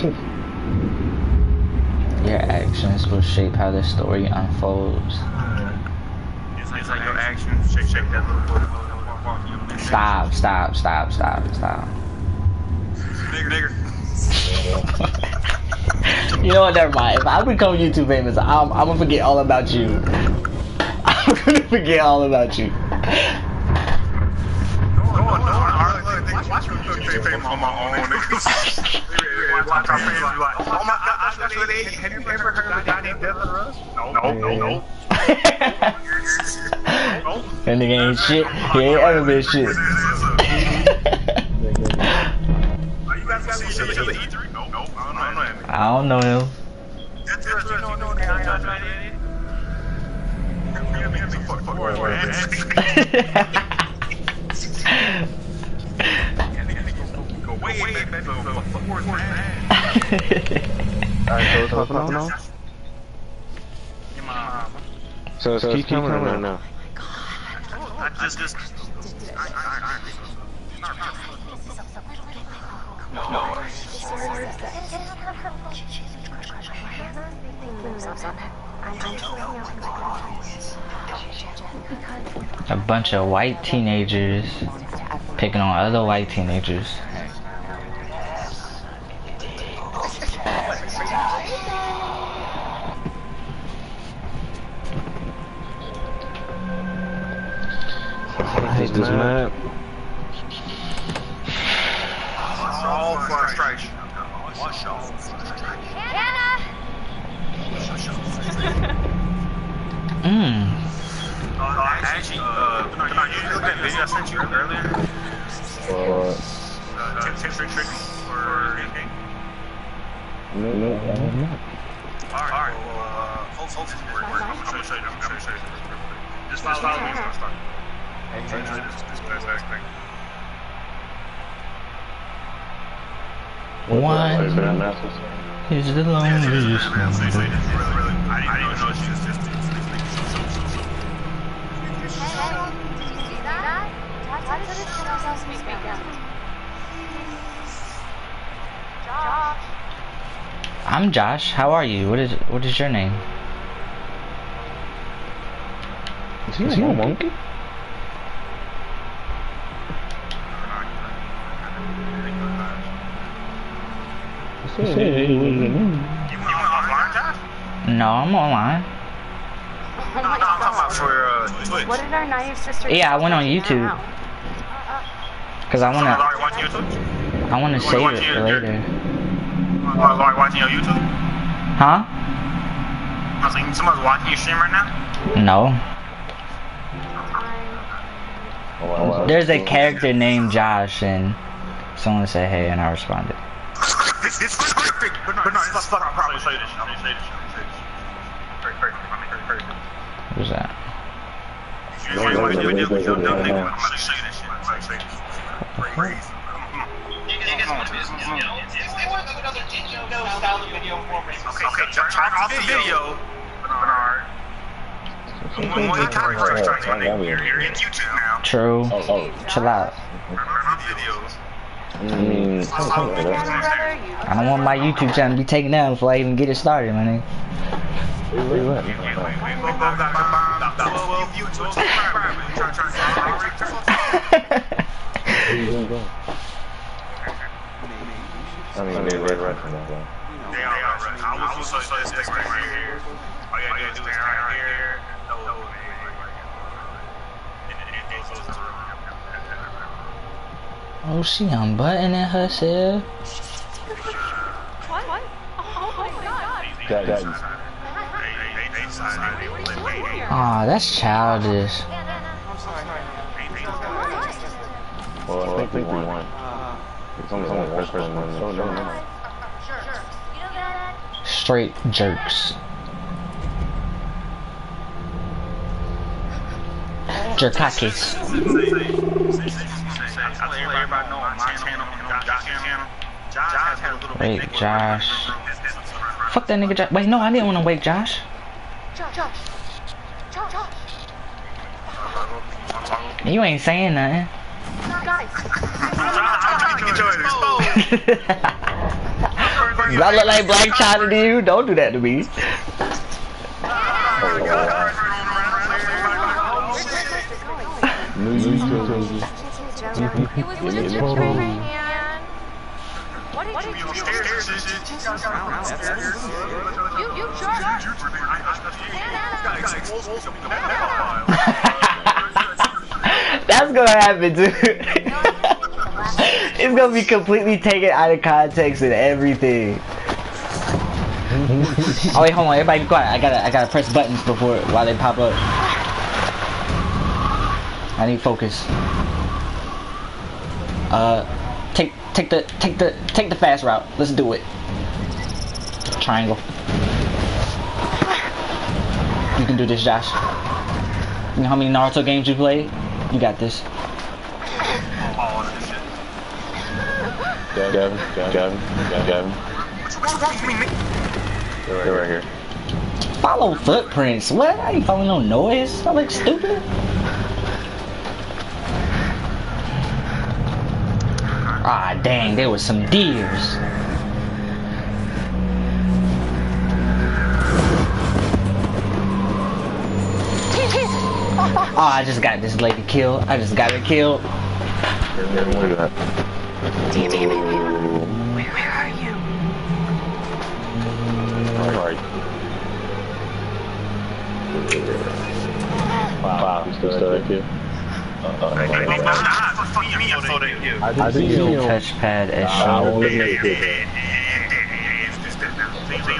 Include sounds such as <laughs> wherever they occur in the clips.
<laughs> Your actions will shape how the story unfolds. It's like, it's like your actions shape, shape that little Stop, stop, stop, stop, stop. Nigger, nigger. <laughs> You know what, never mind. If I become YouTube famous, I'm, I'm gonna forget all about you. <laughs> I'm gonna forget all about you. No, no, no, watch me cook Trey Fame on my own, niggas. Watch our fans be like, oh my god, that's what they Have you ever heard of a guy named Devin Russ? No, no, no, no. That nigga ain't shit. He ain't ever been shit. You guys got see each other E3? No, no, I don't know him. I don't know him. That's it, you don't know that guy, y'all trying to edit? Yeah, man, big fuck, fuck, fuck, fuck. Go way back. Alright, so it's popping off now? Your mom. So it's keep coming or no? I just, just. A bunch of white teenagers picking on other white teenagers. Hate this map. All frustration. Hannah. Mmm. Actually, uh, Bernard, you looked at that video I sent you earlier? Or, Uh, tip, tips and tricks for anything? no, no, I have not. Alright, well, uh, hold, hold this word. I'm gonna show you, show you, I'm gonna show you, show you. Just follow, follow me, I'll start. Show you this, this class aspect. One Is that massive? is the loneliest Really, really, number. I'm Josh. How are you? What is what is your name? Is he, a monkey? He said he was a monkey. You went offline, Josh? No, I'm online. No, no, I'm talking about for, uh, Twitch. What did our naive sister Yeah, I went on YouTube. Cause I wanna Somebody's watching your I wanna save it for later. Somebody's watching your YouTube? Huh? I was like, somebody's watching your stream right now? No. Wow, wow. There's a character named Josh and someone said hey and I responded. This, this, this, this, this, but no, but no, it's fuck, I'll probably show you this shit, I'll show you this shit, I'll show you this shit. Very, very, I mean, very, very good. Who's that? If you want to do it with your dumb nigga, I'm gonna show this shit, I'm gonna show this shit. Crazy. Okay, okay, turn off the video, Bernard. When one copyright strikes on it, you're, you're in YouTube now. True. Oh, oh. Chill out. Turn off videos. I mean, something like that. I don't want my YouTube channel to be taken down before I even get it started, my nigga. Where you at? We go back to 12 view 12 subscribers. You trying to Where you gonna go? I mean, they're red right from that guy. They are right. I was supposed to say this right here. All you gotta do is stand right here. No, Oh, she unbuttoning herself. What? What? Oh my god. Guys, Aw, ah, that's childish. well, I think we won. It's only one person in the show. Never mind. Straight jerks. <laughs> Jerkakis. I channel. Josh Wait, Josh. Fuck that nigga Josh. Wait, no, I didn't want to wake Josh. Josh. Josh. Josh. You ain't saying nothing. <laughs> Guys. I look like Blac Chyna to you. Don't do that to me. Losing, losing, losing. It was with your training and... What did you do? You, you jerk! That's gonna happen too. <laughs> it's gonna be completely taken out of context and everything. <laughs> oh wait, hold on, everybody be quiet. I gotta, I gotta press buttons before while they pop up. I need focus. Uh, take, take the, take the, take the fast route. Let's do it. Triangle. You can do this, Josh. You know how many Naruto games you played? You got this. Gavin, Gavin, Gavin, Gavin. They're right here. Follow footprints. What? I ain't following no noise. I look stupid. Dang, there was some deers. <laughs> Oh, I just got this lady killed. I just got her killed. Look at that. Damn it. Where, where are you? Alright. Wow, you still still there I think you Touchpad as I shown. won't look at it.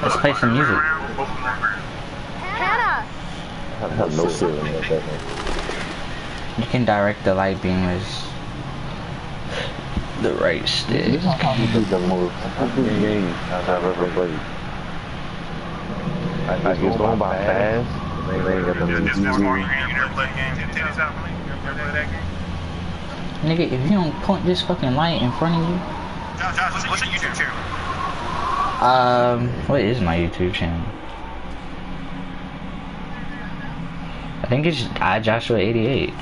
Let's play some music. Hannah! I have no feeling of that. You can direct the light beam as the right stick. This is probably the most fucking game I've ever played. Like, it's going by fast. They ain't got the Nigga, if you don't point this fucking light in front of you. What's your YouTube channel? Um, what is my YouTube channel? I think it's I Joshua 88.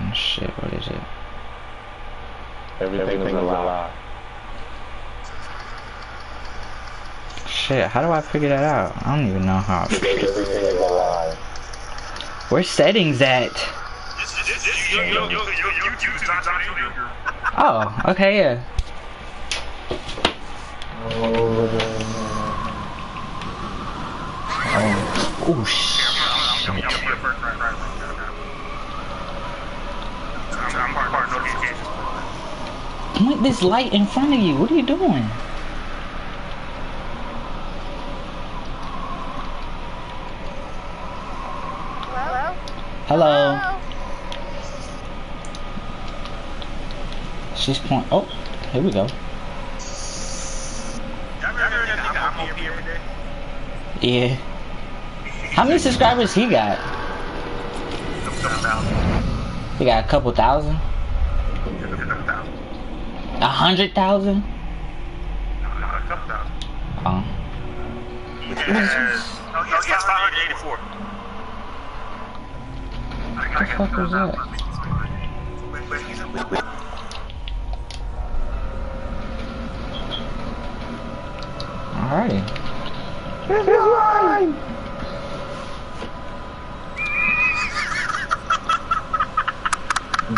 Oh, shit, what is it? Everything is a lie. Shit, how do I figure that out? I don't even know how. Where's settings at? Oh, okay, yeah. Oh, oh shit. Point this light in front of you. What are you doing? Hello. She's point. Oh, here we go. Yeah. How many subscribers he got? He got a couple thousand. A hundred thousand. Oh. The fuck was that? Alrighty.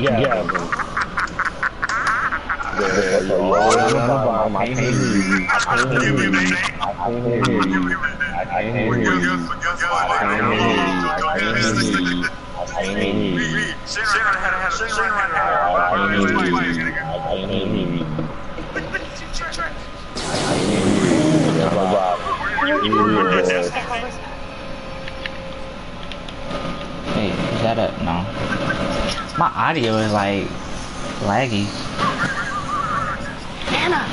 Yeah. Yeah. There, you always on the bottom. I can't hear you. I can't hear you. I can't hear you. I can't hear you. I can't hear you. I can't hear you. Hey, is that it? No. My audio is like laggy. Anna!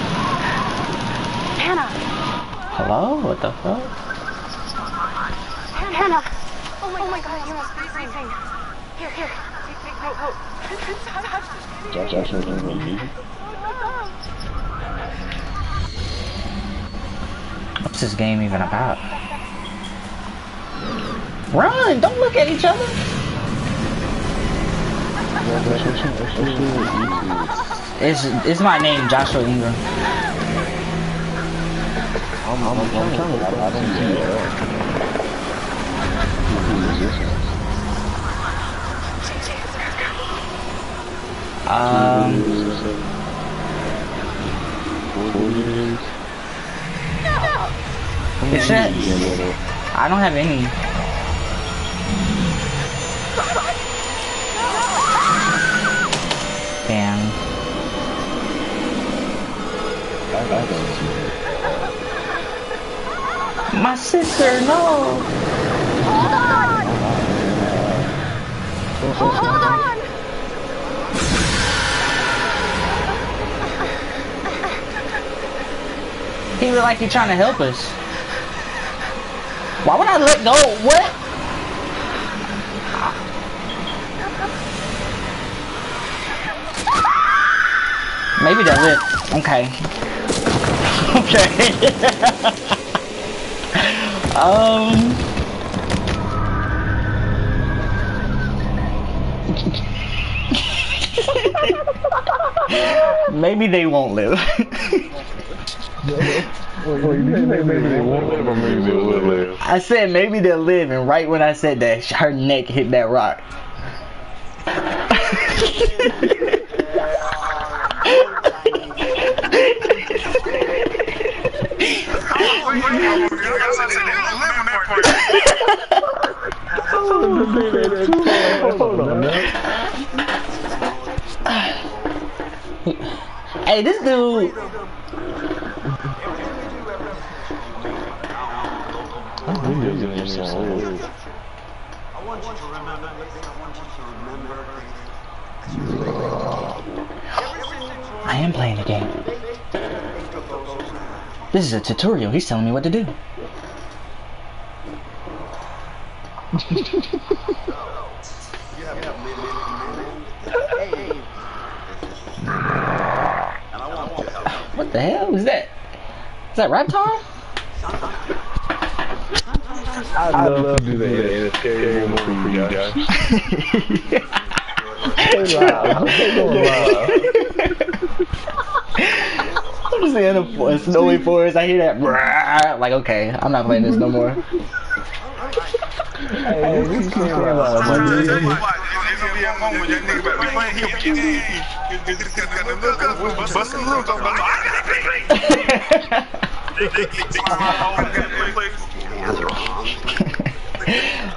Anna! Hello? What the fuck? Hannah! Oh my, oh my god, god, you. Here, here. Take, take, no, no. Josh, What's this game even about? Run! Don't look at each other! It's it's my name, Joshua Ingram. I'm, I'm, I'm trying to, I don't see Um, it I don't have any. Damn. My sister, no. Hold on! Hold on! He look like he trying to help us. Why would I let go? What? Maybe that's it. Okay. <laughs> Okay. <laughs> um. <laughs> Maybe they won't live. I said maybe they're living. right when I said that, her neck hit that rock. <laughs> hey, this dude. Really getting so old. I am playing the game. This is a tutorial. He's telling me what to do. <laughs> what the hell is that? Is that Reptar? <laughs> I'd love to do that in a scary movie for you guys. <laughs> Stay live. Stay going live. I'm just in a, a snowy forest. I hear that. Like, okay, I'm not playing this no more. Hey, we can't live, <laughs> <laughs> my dude. <laughs>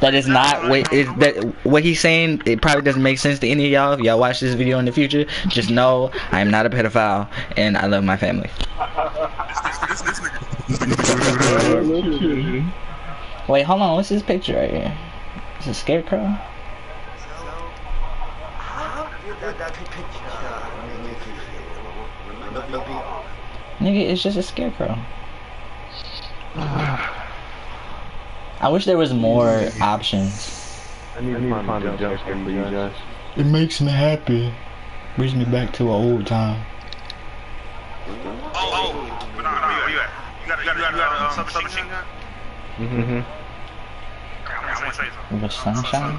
That is not what is that what he's saying. It probably doesn't make sense to any of y'all. If y'all watch this video in the future, just know I am not a pedophile and I love my family. Wait, hold on. What's this picture right here? Is it scarecrow? Nigga, it's just a scarecrow. <sighs> I wish there was more options. I need to find a jump scare for you guys. It makes me happy. Brings me back to an old time. Oh, you got a submachine gun? Mm-hmm. The sunshine?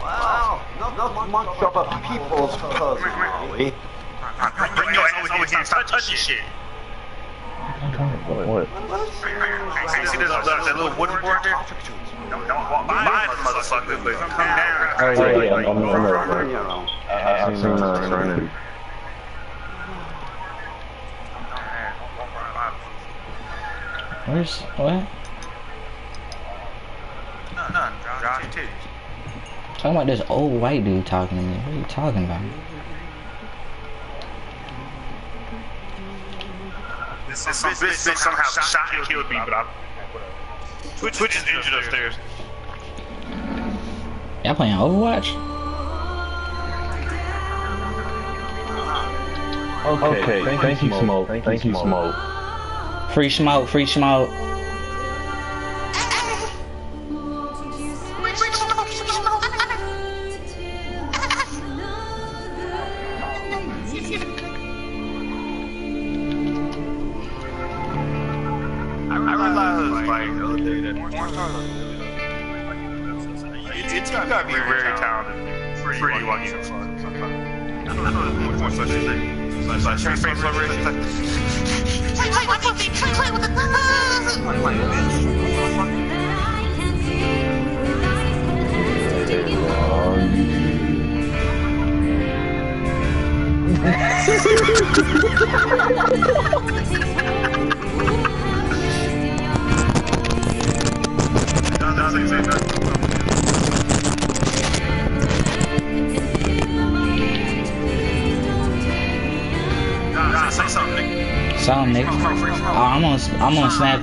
Wow, not, not much of a people's person, are we? Bring your ass over here and stop touching shit. What? Hey, see this, that, that little wooden board there? Don't, don't walk by this motherfucker, but come down. Oh, yeah, yeah, I'm, I'm, I'm Turn right. around. I- I've seen mine running. Where's what? No, no, Josh, too. Talking about this old white dude talking to me. What are you talking about? This, this, this, somehow shot, and killed me, but I... Twitch, injured upstairs. Y'all playing Overwatch? Okay, okay. Thank, thank, you, Smoke. Thank, you, Smoke. Free Smoke, free Smoke.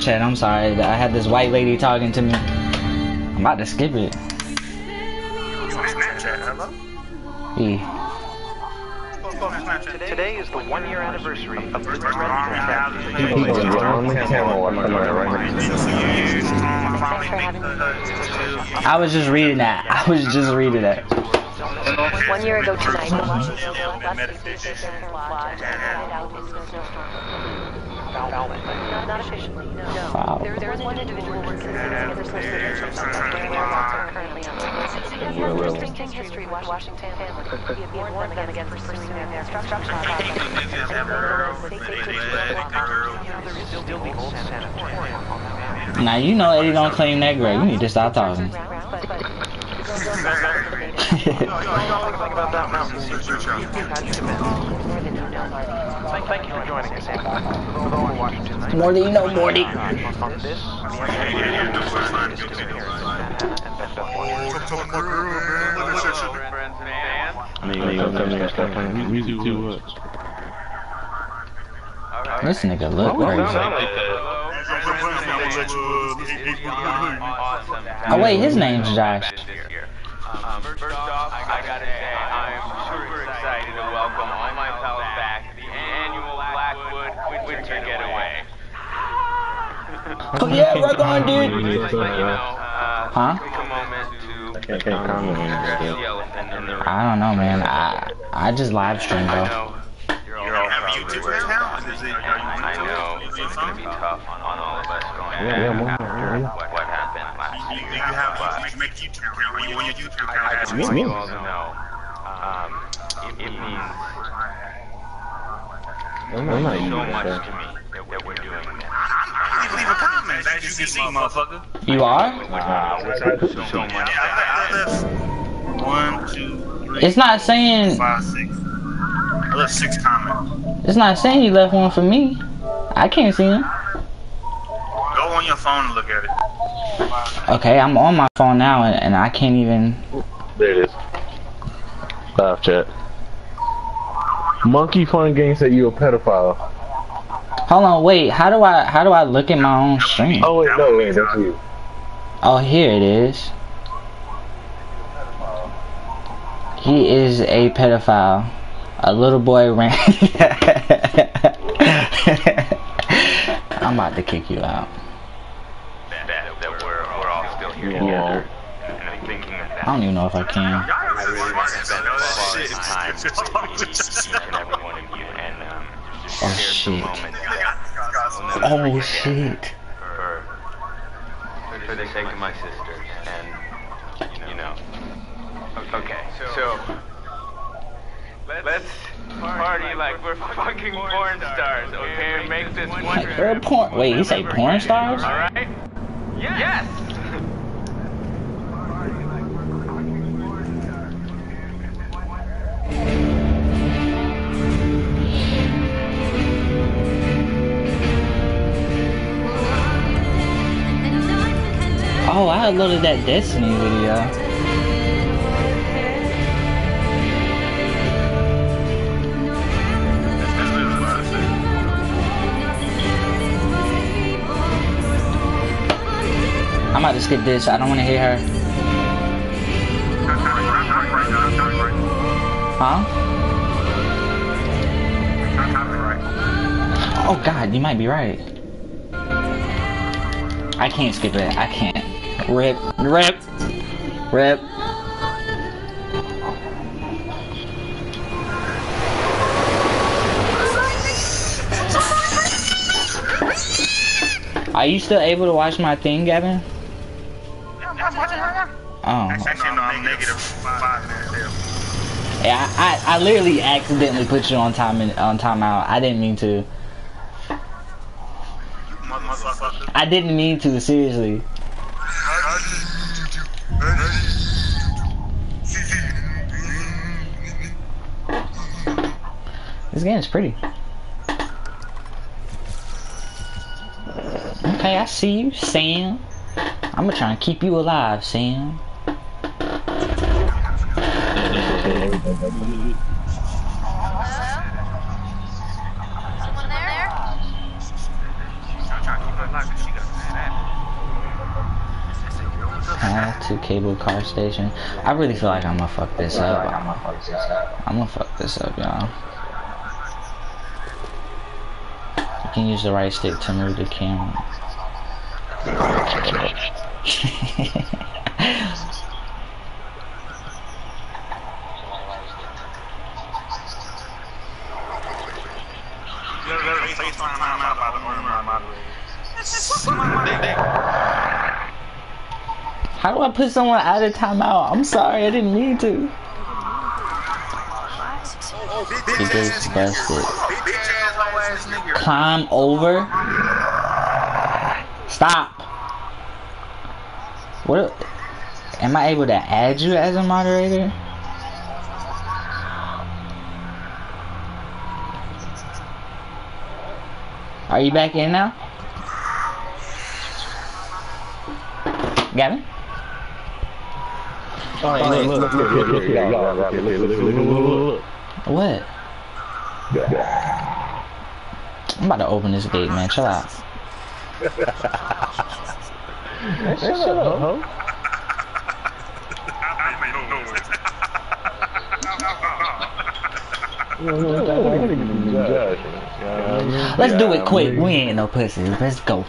Snapchat. I'm sorry. I had this white lady talking to me. I'm about to skip it. Snapchat, hello? E. Today is the one-year anniversary of the He's on the camera watching right. I was just reading that. I was just reading that. One year ago tonight, the Not officially, no. Wow. There, there is one individual we're considering as source of where thoughts currently on this. Has interesting history, Washington family. We have warned them against <laughs> pursuing their construction Now you know Eddie don't claim that great. You need to stop talking. Thank you for joining us. Hello, Washington. More than you know, Morty. This, I mean, you know, something that's like, we do too much. This nigga look crazy. Oh wait, his name's Josh. Um, first off, I gotta say, I'm super excited to welcome all my pals back to the annual Blackwood Winter Getaway. <laughs> Oh yeah, rock on, dude. Just to let you know, uh, Huh? take a moment to I can't on the elephant in the room. I don't know, man. I I just live streamed I though. know you're all You don't have a probably YouTube aware of account? this, Is it- and I know it's gonna be tough on, on all of us going Yeah, yeah, after yeah. what, what happened last Do year. you have you can make YouTube account? When you on your YouTube account, I just want you all to know, um, it, it means I'm not, I'm not so much that. to me that, that we're doing this. Leave, leave a comment. As you can see, motherfucker. You are? Ah, I wish I could. So much. Yeah, I left, I left one, two, three, It's not saying five, six. I left six comments. it's not saying you left one for me. I can't see him. Go on your phone and look at it. Okay, I'm on my phone now and, and I can't even. There it is. Live chat. Monkey Fun Game said you a pedophile. Hold on, wait. How do I how do I look at my own stream? Oh wait, no, wait, that's you. Oh, here it is. He is a pedophile. A little boy ran. <laughs> I'm about to kick you out. that, that we're, we're all still here Yeah. together. I'm thinking of that. I don't even know if I can. I really want to spend quality Shit. time Just with each, and every one of you and um, just Oh, share some shit. moments Oh we'll never shit. for, for the sake of my sisters and, you know. Okay, so let's party like we're fucking porn stars, okay? And make this one Like, we're porn. Wait, you say porn stars? Alright? Yes! Oh, I uploaded that Destiny video. I might just skip this. I don't want to hear her. Huh? Oh God, you might be right. I can't skip it. I can't. Rip, rip, rip. Are you still able to watch my thing, Gavin? Oh. Actually, no, I'm negative five. Yeah, I, I, I literally accidentally put you on time in, on timeout. I didn't mean to. I didn't mean to. Seriously. This game is pretty. Okay, I see you, Sam. I'm gonna try and keep you alive, Sam. I'm to to cable car station. I really feel like I'm gonna fuck this up. I'm gonna fuck this up, y'all. You can use the right stick to move the camera. How do I put someone out of timeout? I'm sorry, I didn't mean to. He gets busted. Climb over. Stop. What? Am I able to add you as a moderator? Are you back in now? Gavin? Oh, look, look, look, look, look, look, y'all, y'all, look, look, look, look, look, look. What? I'm about to open this gate, man. Chill out. Shut up, ho. Let's do it quick. We ain't no pussies. Let's go.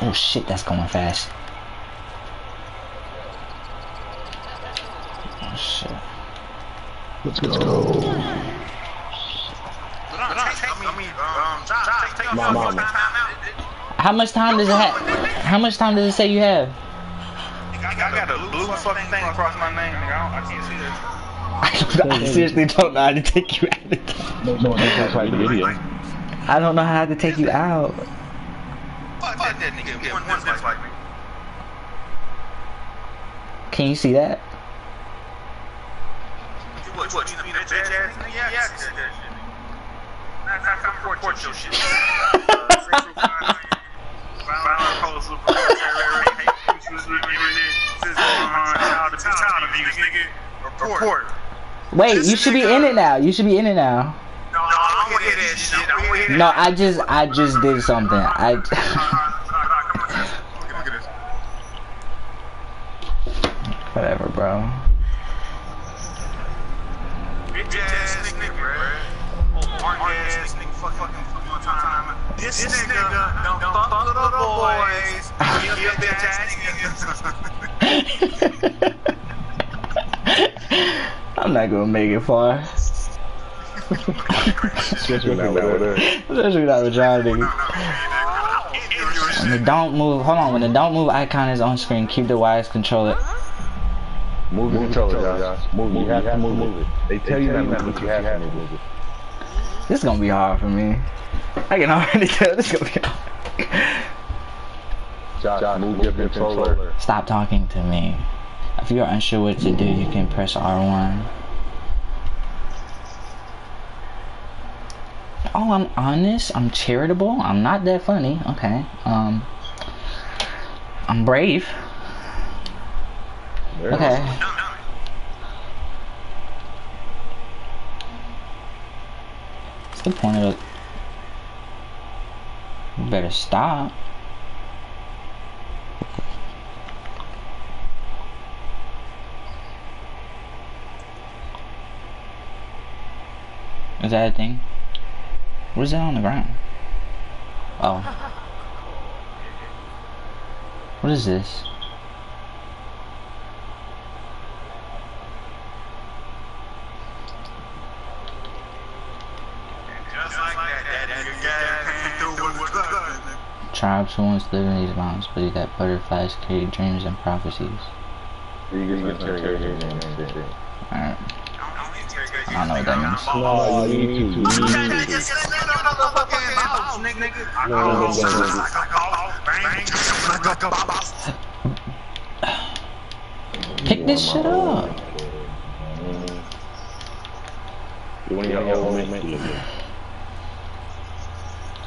Oh shit, that's going fast. Oh shit. Let's go. My mama. How much time does it have? How much time does it say you have? I got a blue fucking thing across my name, nigga. I, don't- I can't see that. <laughs> I seriously don't know how to take you out of time. No, no, that's like the video. I don't know how to take you out. Fuck that nigga. Get one that's like me. Can you see that? What, what, you need a bitch ass nigga? Yeah, yeah, that shit. Nah, nah, come report your shit. Violent post, report, hate, child child abuse, nigga. Report. Wait, you should be in it now. You should be in it now. No, I just I just did something. I Look at this. whatever, bro. Bitch ass nigga, bruh. Orange ass nigga, fuck, fucking, fucking one time. This nigga don't fuck with the boys. He a bitch ass nigga. <laughs> I'm not gonna make it far. Especially not with her. Especially not with y'all niggas. When the don't move, hold on. When the don't move icon is on screen, keep the wires controller. Move the controller, Josh. Move it. You have to move it. They tell you not to move it, you have to move it. This is gonna be hard for me. I can already <laughs> tell this is gonna be hard. Josh, move your controller. Stop talking to me. If you're unsure what to do, you can press R1. oh, I'm honest, I'm charitable, I'm not that funny. Okay. Um, I'm brave. There okay. Is. What's the point of it? Better stop. Is that a thing? What is that on the ground? Oh. What is this? Just like that, that nigga came through with the gun. Tribes who once lived in these mountains believe that butterflies carry dreams and prophecies. You get some interrogation and shit. Alright. I don't know what that means. No, you need to. You need to. No, no, no, no. Pick this shit up. You want to get old man?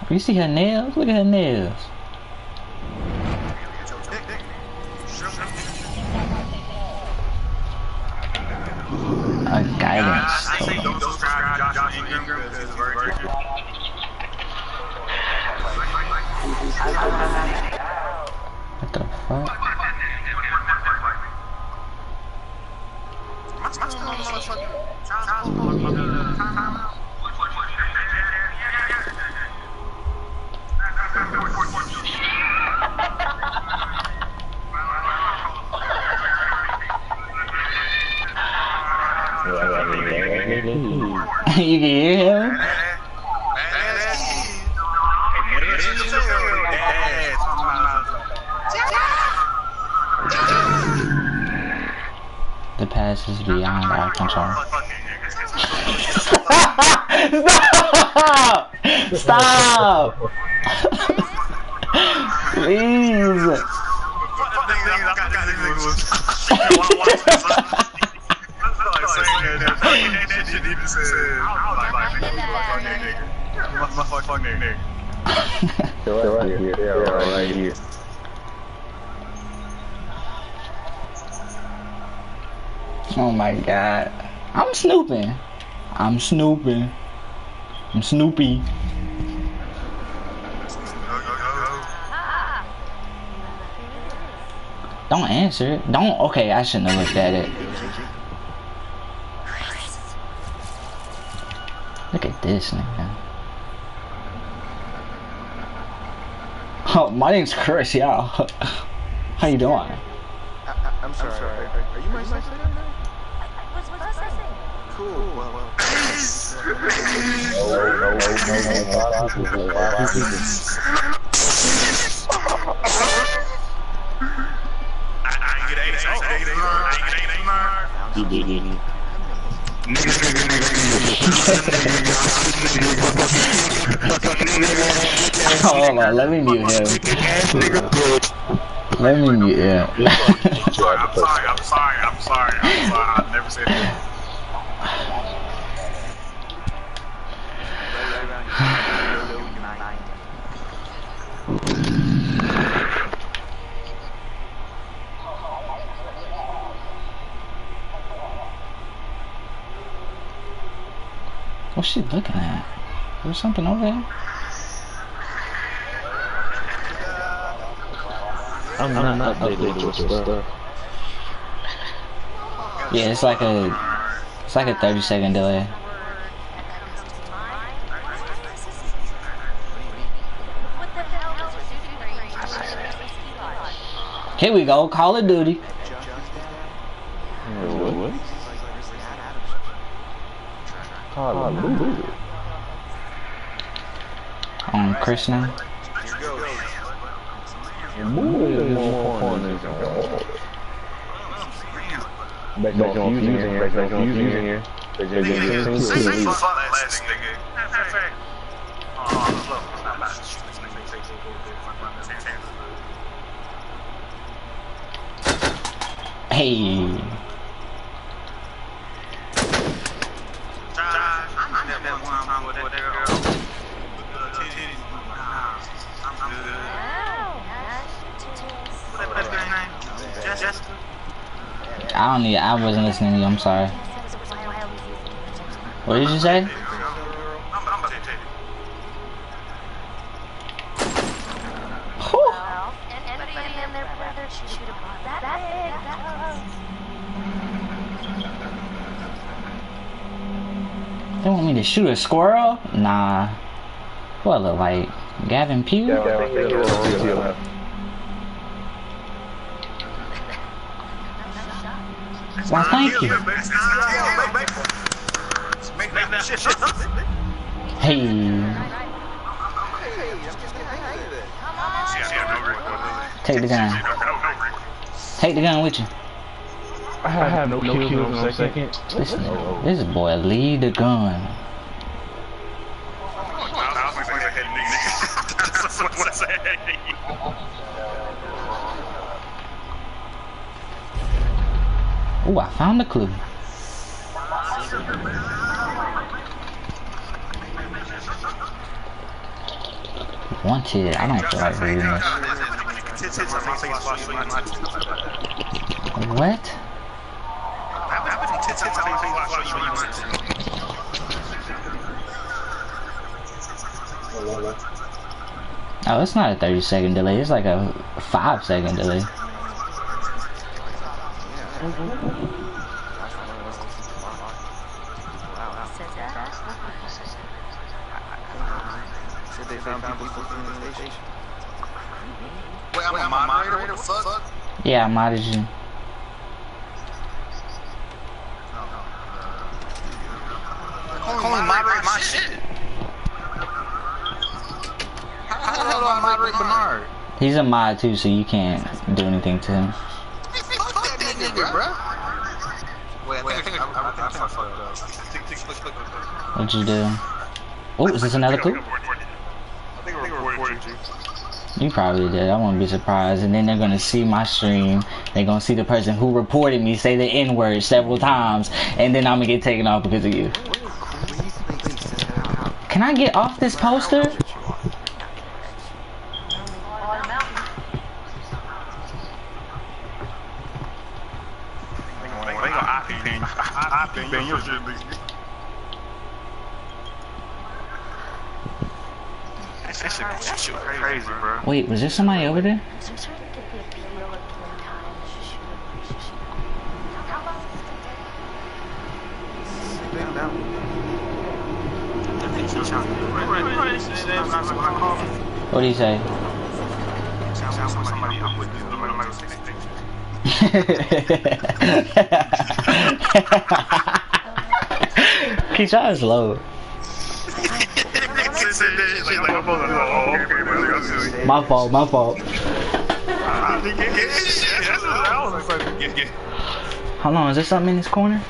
You see her nails? Look at her nails. I'm snooping. I'm Snoopy. Don't answer it. Don't. Okay, I shouldn't have looked at it. Look at this nigga. Oh, my name's Chris, y'all. <laughs> How you doing? I'm sorry. Are, you my sister? Cool. Well, well. No, no, no, no, no, no. You did it. Hold on, let me mute him. Let me mute him. I'm sorry, I'm sorry, I'm sorry, I'm sorry. I never said that. Oh, What's she looking at? There's something over there? I'm not, not updated with your stuff. Yeah, it's like a, it's like a 30 second delay. What the hell is your duty Here we go, Call of Duty. What? Hallelujah. On Chris now. Moving is more fun than Bet you on fusing here. Bet you on fusing here. Bet you on fusing here. Hey. I don't need. I wasn't listening to you. I'm sorry. What did you say? Whew. Anybody in their brother should shoot a bomb that big, that close. They want me to shoot a squirrel? Nah. What look like Gavin Pugh? Yeah, right here, to your left. Why, thank you. Make that shit, shit. Hey. Take the gun. Take the gun with you. I have no kills in a second. This, this boy lead the gun. That's what I I found the clue. Wanted. I don't feel like reading this. What? Oh, it's not a 30 second delay. It's like a 5 second delay. Said they found people sleeping in the station. Wait, I'm a moderator? What? Yeah, I modded you. Only moderate my shit. How the hell do I moderate Bernard? He's a mod too, so you can't do anything to him. What'd you do? Oh, is this another clue? I think I you. You probably did. I won't be surprised. And then they're gonna see my stream. They're gonna see the person who reported me say the N word several times, and then I'm gonna get taken off because of you. Can I get off this poster? That shit, that shit crazy, bro. Wait, was there somebody over there? What do you say? <laughs> <laughs> Keisha is low. My fault, my fault. Hold on, is there something in this corner?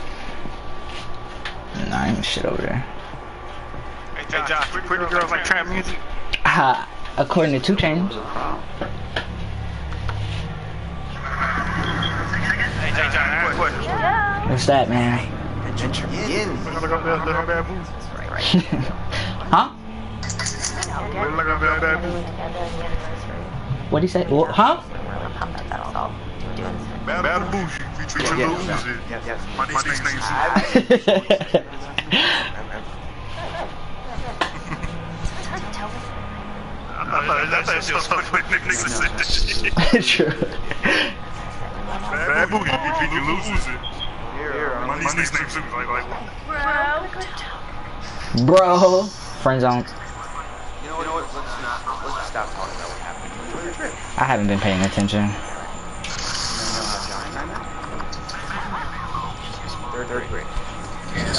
Nah, ain't shit over there. Hey Josh, pretty girls like trap music. Ah, according to 2 Chainz. Hey Josh, I have a. What's that, man? Adventure <laughs> What'd he say? Wha- huh? Bad boo. She featuring Uzi. Yes, yes. My name's I thought I thought she was fucking niggas said shit. True. Bad boo. You featuring Lil Uzi. My niece name's Susan. Like like. Bro. Friend zone. You know what? Let's not. Let's stop talking about what happened. Enjoy your trip. I haven't been paying attention. Third, third grade.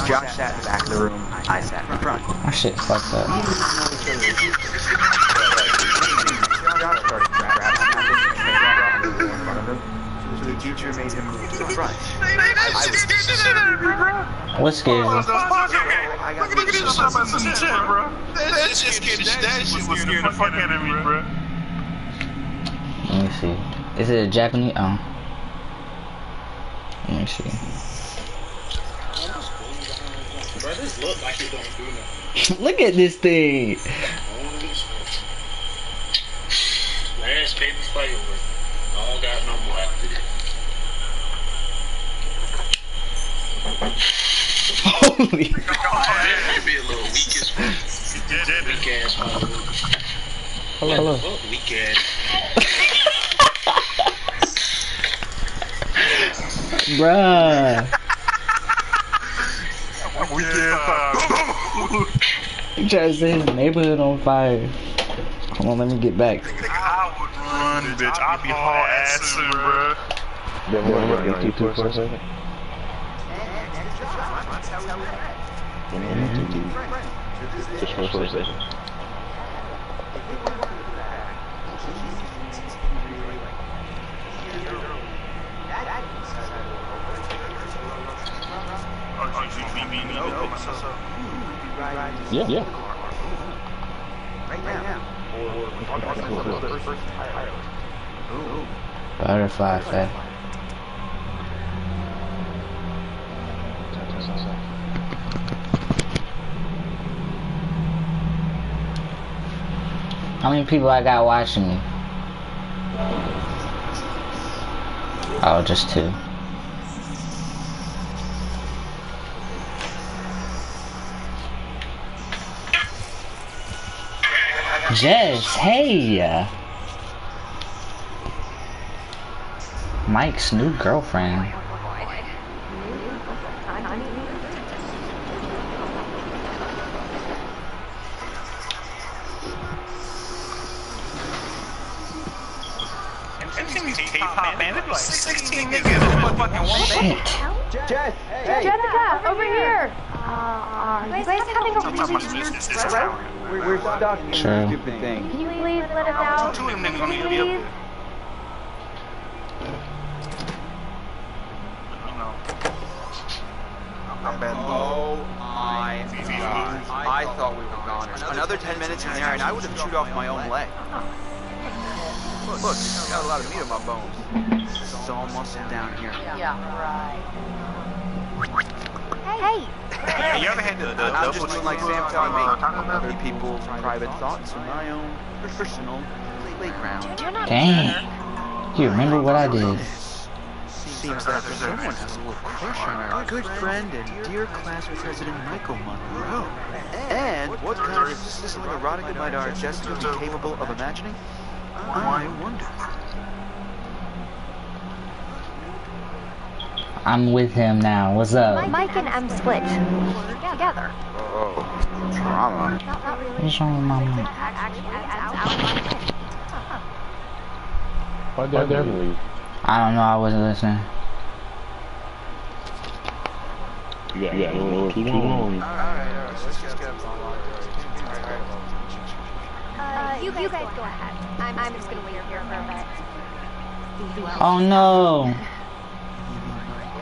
Josh sat in the back of the room. I sat in front. My shit fucked up. Josh started grabbing in front of him. So the teacher made him move to the front. What scares you? Look at this shit about my sister, bro. That shit scared the that shit was scared the fuck out of me, bro. See. Is it a Japanese? Oh. Let me see. Look like it don't do nothing. Look at this thing. Last paper fight over. I don't got no more after this. Holy. Be a little weak as fuck. Weak ass motherfucker. Hello. Weak ass. Bruh. We can't He tried to set his neighborhood on fire. Come on, let me get back. I would run, bitch. I'd be haul assing, bruh. Then we're gonna get two for a second. Just for a second. Oh, you should be me, me, no, myself. Yeah, yeah. Butterfly effect. How many people I got watching me? Oh, just two. Jess, hey! Mike's new girlfriend. And these K-pop man, there's like 16 niggas in one fucking one band. Shit. Jessica, over here. Uh, you guys having a I'm We're, we're stuck in True. this stupid thing. Can you please let us out? Two of them niggas gonna need to be up there. Know. I'm bad. Oh my god. I thought we were gone. Another 10 minutes in there and I would have chewed off my own leg. Look, look, got a lot of meat on my bones. It's all muscle down here. Hey, Hey, you ever had the, the I'm double just doing like Sam cheeseburger telling me. from, Taco Bell? Other people's private thoughts and my own personal playground. Dang. You remember what I did? Seems that someone has a little crush on our good friend and dear class president Michael Munroe. And what kind of sizzling erotica might our Jessica be capable of imagining? I wonder. I'm with him now. What's up? Mike and Em split together. Oh, drama. Not, not. What's wrong with my mom? Actually, Why'd they ever leave? I don't know. I wasn't listening. You got, you got a little too long. Uh, you, you guys go ahead. I'm, I'm just gonna wait here for a bit. See who else. Oh no.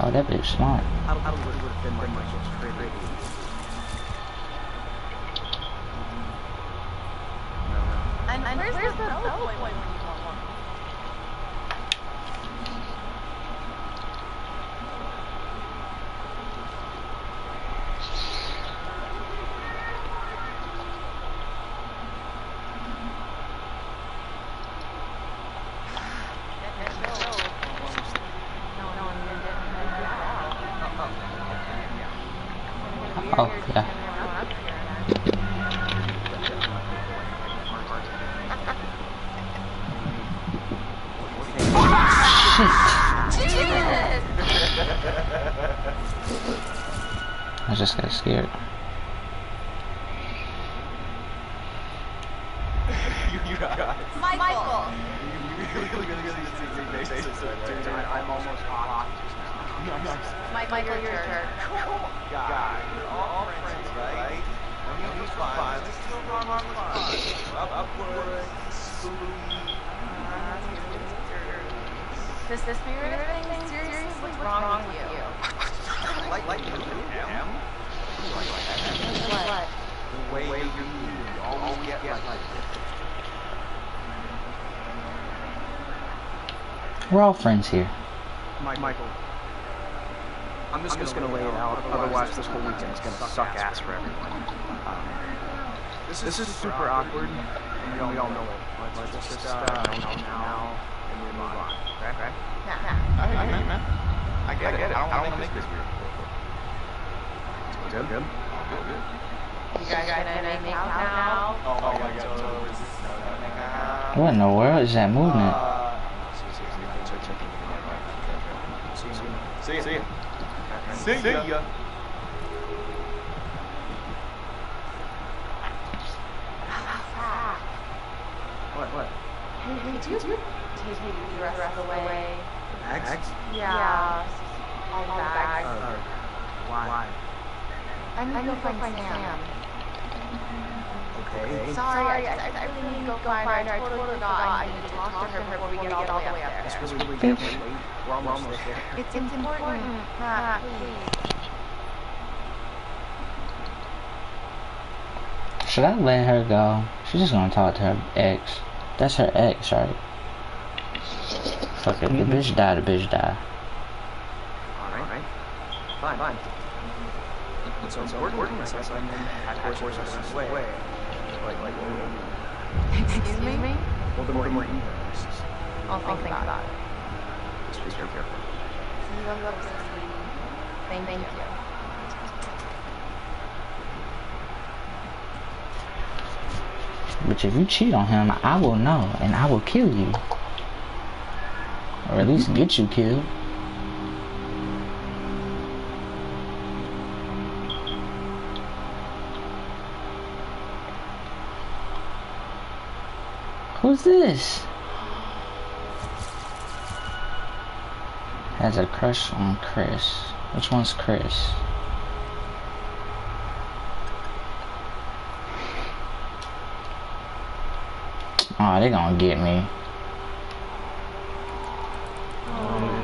Oh, that bitch smart. Where's, the? Oh, yeah. I just got scared. Michael! I'm almost hot. Michael, your turn. God, we're all friends, right? No need to fight. Let's still run on the fun. Up, upward, spooky. This, this spirit thing, seriously, what's wrong with you? Like, like you do, Em. What? The way you always get like this. We're all friends here. Michael. I'm just, gonna, lay it out. Otherwise, this whole weekend is gonna suck ass for everyone. Um, This is, this is super awkward, and we all, we all know it. Let's, let's just, uh, know now, and move on. Okay? okay? Nah. I hear you, man. I get, I get it. I don't want to make this weird. Good, good. Good, good. You guys gonna make out now? Oh my god, so is this What in the world is that movement? See ya. See ya. See ya. See ya. What? What? Hey, hey, did you take the rest away? Bags? Yeah. All the bags. Uh, why? I need to go find Sam. Okay. Sorry, I, I really need to go find her. I totally forgot. I need to talk to her before we get all the way up there. It's really, really good. Wait, We're almost there. It's important. Matt, please. Should I let her go? She's just gonna talk to her ex. That's her ex, right? Fuck it. The mm-hmm. bitch die, the bitch die. Alright. Fine, fine. Mm-hmm. It's so important. It's like, and then I force myself this way. Like, like, Excuse me? well, the more, the more you I'll think, about it. Just be careful. You on the other side. Thank, thank you. But if you cheat on him, I will know, and I will kill you. Or at least get you killed. Who's this? Has a crush on Chris. Which one's Chris? Oh, they gonna get me. Oh,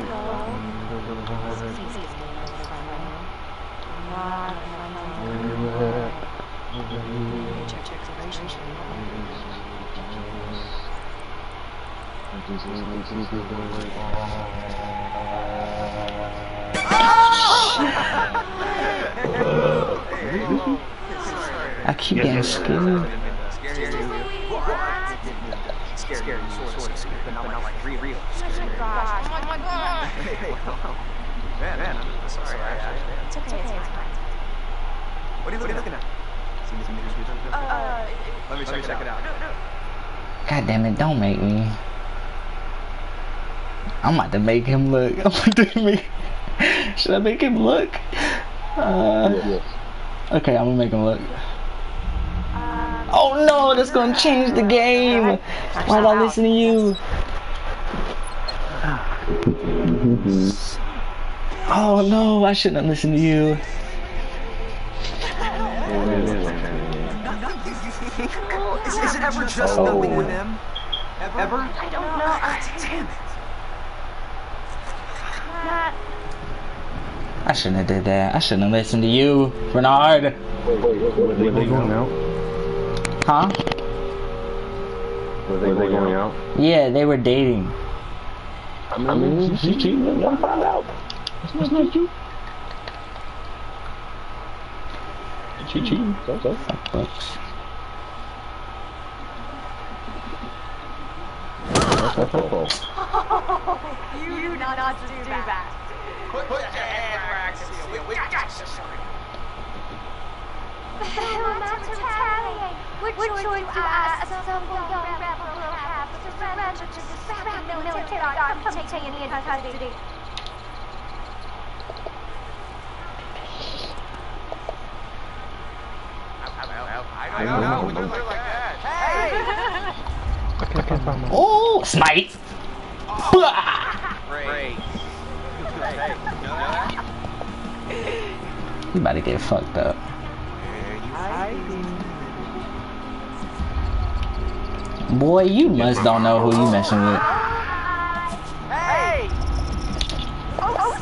I keep getting scared. Scary. Scary, sort of scary, but not like real, real. Gosh, oh my god. Hey, hey, man, man, I'm sorry. I, I, It's okay, it's fine. what are you looking, looking at? See this news we took? Uh, Let me check, check it out. God damn it, don't make me. I'm about to make him look. <laughs> I'm about to make. Should I make him look? Uh, okay, I'm gonna make him look. Oh no, that's gonna change the game. Why'd I listen to you? Oh no, I shouldn't have listened to you. Is, is it ever just nothing with him? Ever? I don't know. I, Damn it. Matt, I shouldn't have did that. I shouldn't have listened to you, Bernard. Wait, wait, wait, were they going out? Huh? Were they going out? Yeah, they were dating. I mean, she cheating and I found out. That's not you. She cheating, so so. Fuck books. That's not her fault. you, you not, not to do that. Put, put your hand back. We, we got you. Matt's retaliate. Which, Which choice do I, a simple young rebel, will have to surrender to the scrappy military guard from taking in custody? I don't know. We do it like that. Hey! I can't find my. Oh! You to get fucked up. Boy, you must don't know who you messing with. Oh!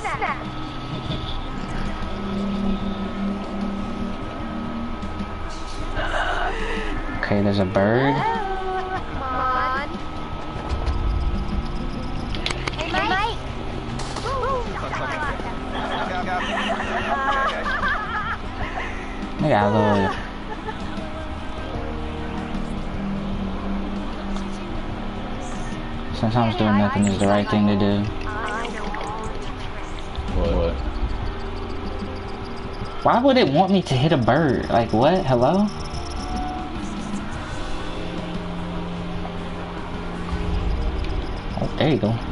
Okay, there's a bird. Sometimes doing nothing is the right thing to do. What? Why would it want me to hit a bird? Like what? Hello? Oh, there you go.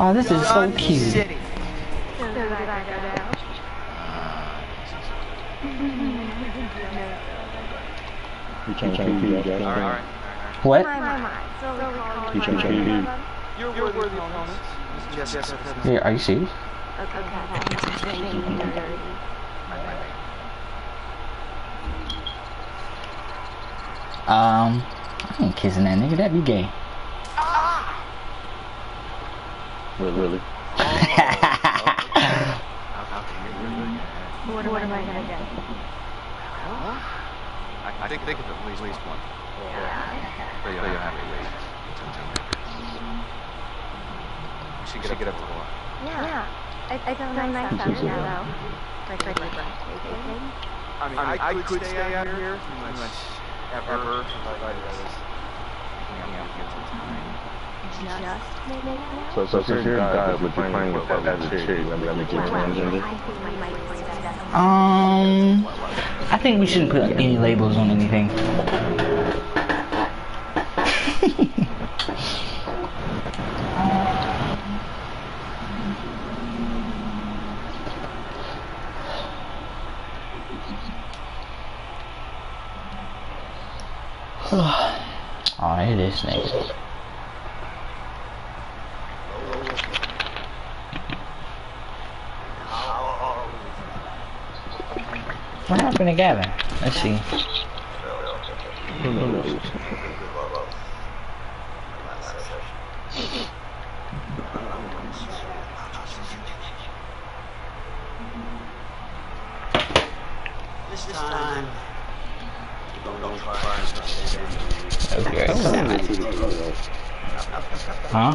Oh, this is so cute. You can't change you guys. Alright. What? You can't change you. You're, you're worthy opponents. Yes, yes, yes. yes. Yeah, are you serious? Um, I ain't kissing that nigga. That'd be gay. Really? really? <laughs> What, what am I gonna do? I, I think, think of at least, least one. Yeah. So you'll, you'll have at least. You should get, get up to one. Yeah. I, I feel nice, nice out here though. Like, like, like, breathtaking. I mean, I, I could stay out here pretty much ever, but I was hanging out here till time. Just maybe. So, so, so you're a guy, but you're playing with that as a chick. Let me, let me get transgender. I think we might play that. Um, I think we shouldn't put any labels on anything. <laughs> oh, it is nigga. What happened to Gavin? Let's see. Who knows? This time, Okay. Huh?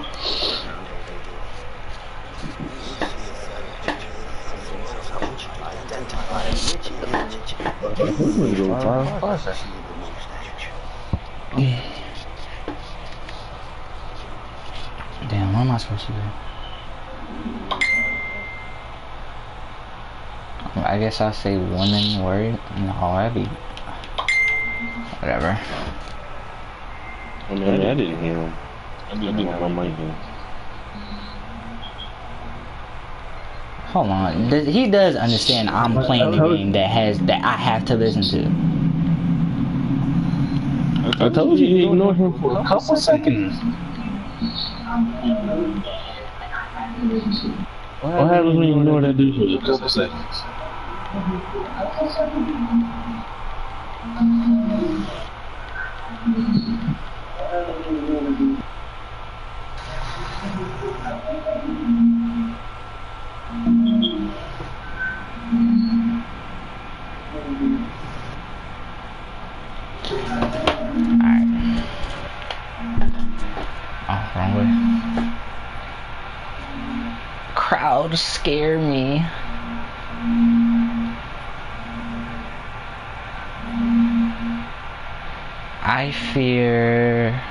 Damn, what am I supposed to do? I guess I'll say women worry. No, that'd be whatever. I mean, I didn't hear him. I didn't hear. I Hold on, Does- he does understand I'm playing the game that has that I have to listen to. I told you to ignore him for a couple seconds. What happens when you ignore that dude for a couple seconds? Alright. Crowd scare me. I fear.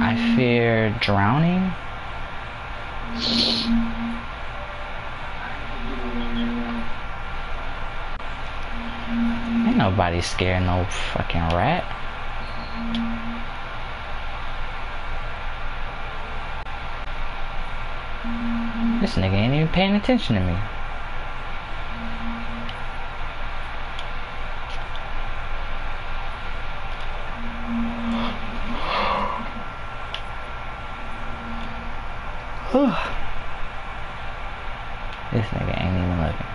I fear drowning. Ain't nobody scared no fucking rat. This nigga ain't even paying attention to me. <sighs> This nigga ain't even looking.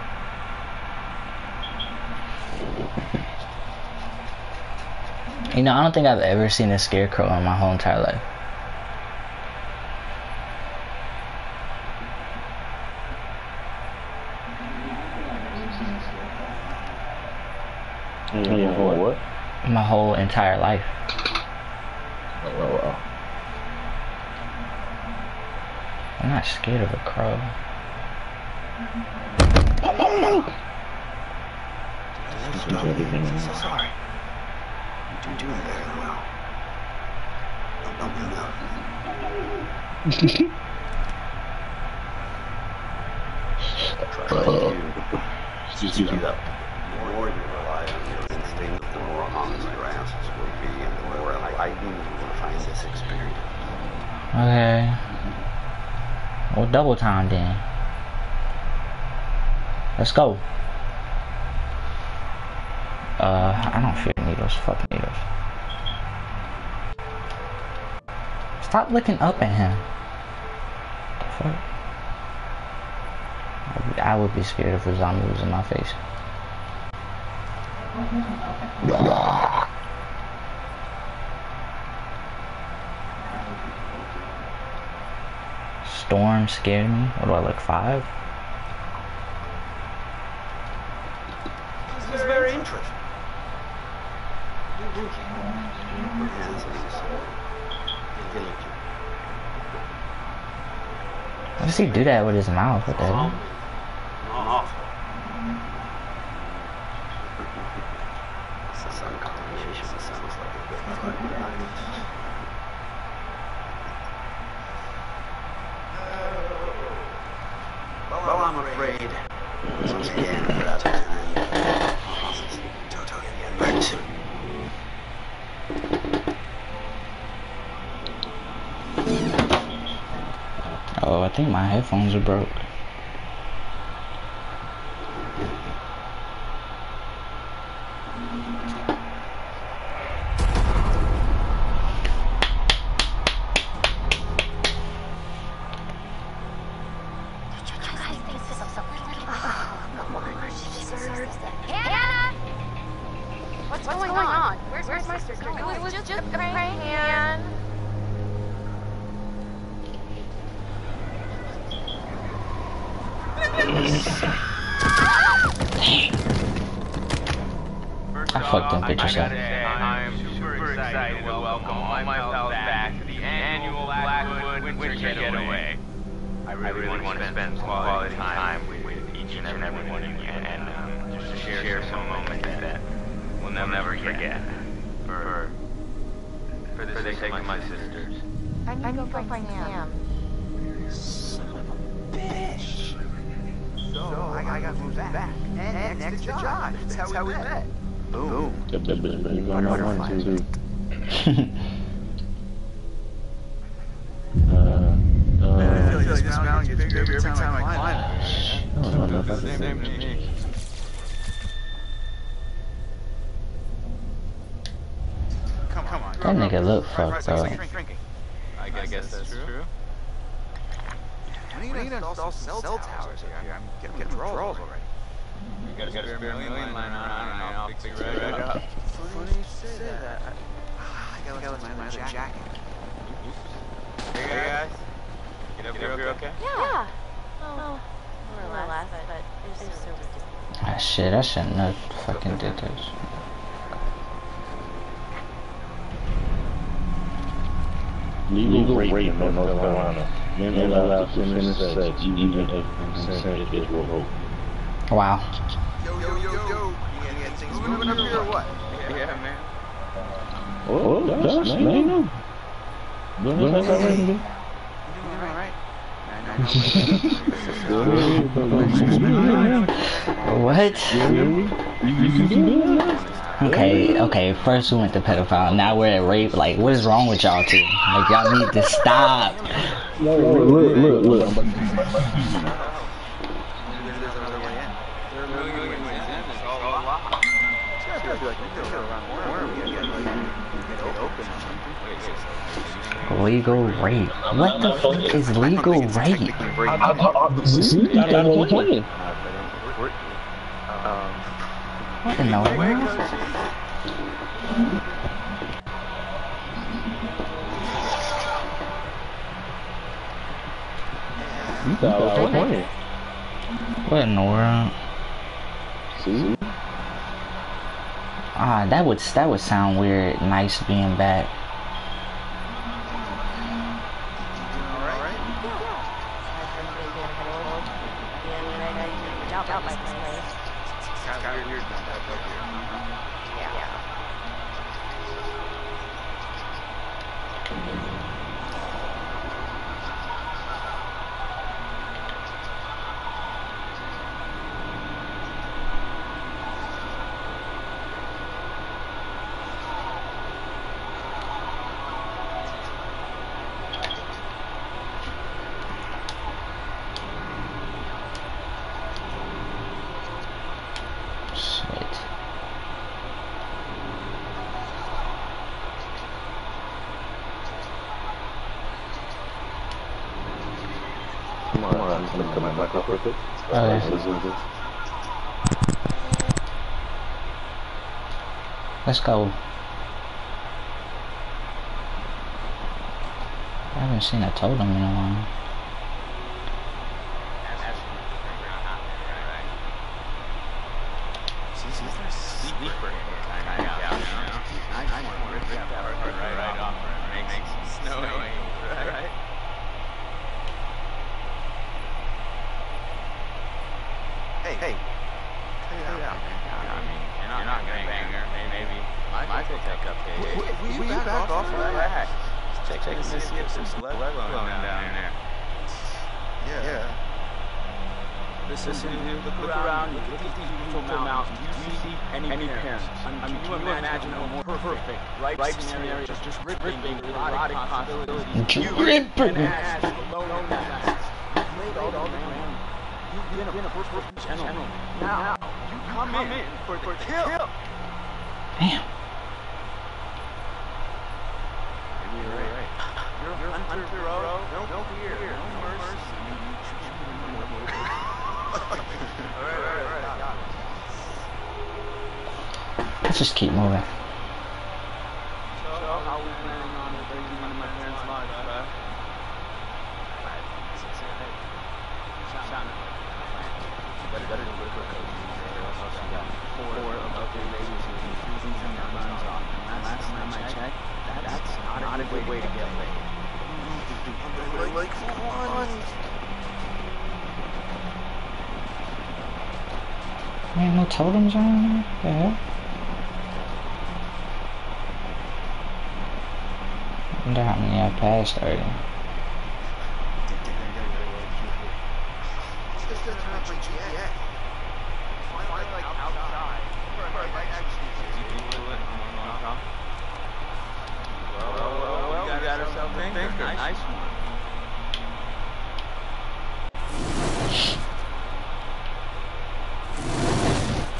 You know, I don't think I've ever seen a scarecrow in my whole entire life. Oh, yeah, what? My whole entire life. Oh, wow. I'm not scared of a crow. I'm sorry. You're doing very well. Don't be enough. Trust you. You do that. The more you rely on your instinct, the more honest your answers will be, and the more enlightening you will this experience. Okay. Well, double time then. Let's go. Uh, I don't fear needles. Fuck needles. Stop looking up at him. The fuck? I would- I would be scared if a zombie was in my face. Storm scared me. What do I look five? This is very interesting. Put your hands on your soul. Village. Why does he do that with his mouth? What the hell? Some combination sounds like a good idea. Well, I'm afraid. Once again, for that time. Toto, emergency. Oh, I think my headphones are broke. Hannah! What's, going, on? Where's, where's? It was just, a prank, and... I fucked them bitches I up. gotta say, I'm super excited to welcome all my pals back to the annual Blackwood Winter Getaway. I really, want to spend some quality time with, with each and every one of you and, and um, just to share some moments that we'll never, never forget. For, for the sake of my sisters. I need to go find Sam. Bitch. So, I, I got moved back. And, and next to Josh. That's how we met. Boom. One, <laughs> two, three. Uh, uh, feel like this mountain gets bigger every time I climb it. I don't know if I can Same say to me. Come, come on. That nigga look Right, right, fucked right, up. I guess, I guess that's true. When are you gonna install some cell towers here? I'm getting withdrawals already. You gotta get a spare million lying around and I'll fix it right up. Funny you say that. I gotta look at my other jacket. Hey guys. Get up here, okay? Yeah. Oh, more or less, but they're so ridiculous. Ah, shit, I shouldn't have fucking did this. Legal rape in North Carolina. Men allowed to finish sex even if consent is revoked. Wow. Yo, yo, yo, yo. You got, you things moving up here or what? Yeah, man. Oh, gosh, I ain't know. Go ahead, have that ready, You doing alright? I know. What? You can do it. Okay, okay, first we went to pedophile, now we're at rape. Like, what is wrong with y'all two? Like, y'all need to stop. Look, look, look, so Legal rape. What the fuck is legal rape? I I was playing. What in the world? You thought I. What in the world? See? Ah, that would that would sound weird. Nice being back. I haven't seen a totem in a while. Just keep moving.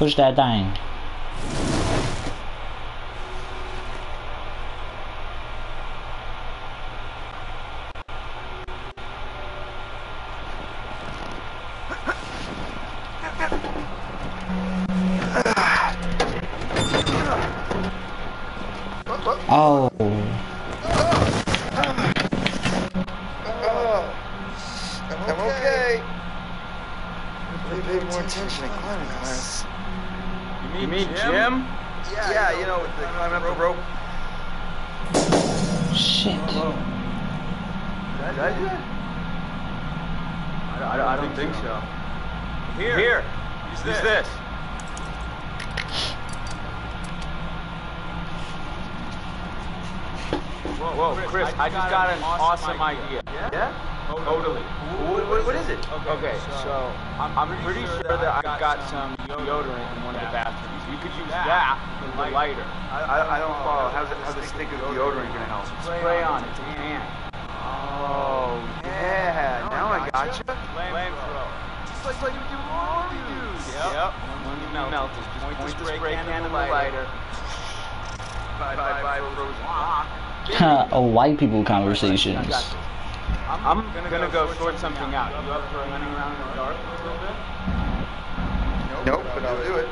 push that down. white people conversations. I'm gonna, go, sort something out. You up for running around in the dark a little bit? Nope, but I'll do it.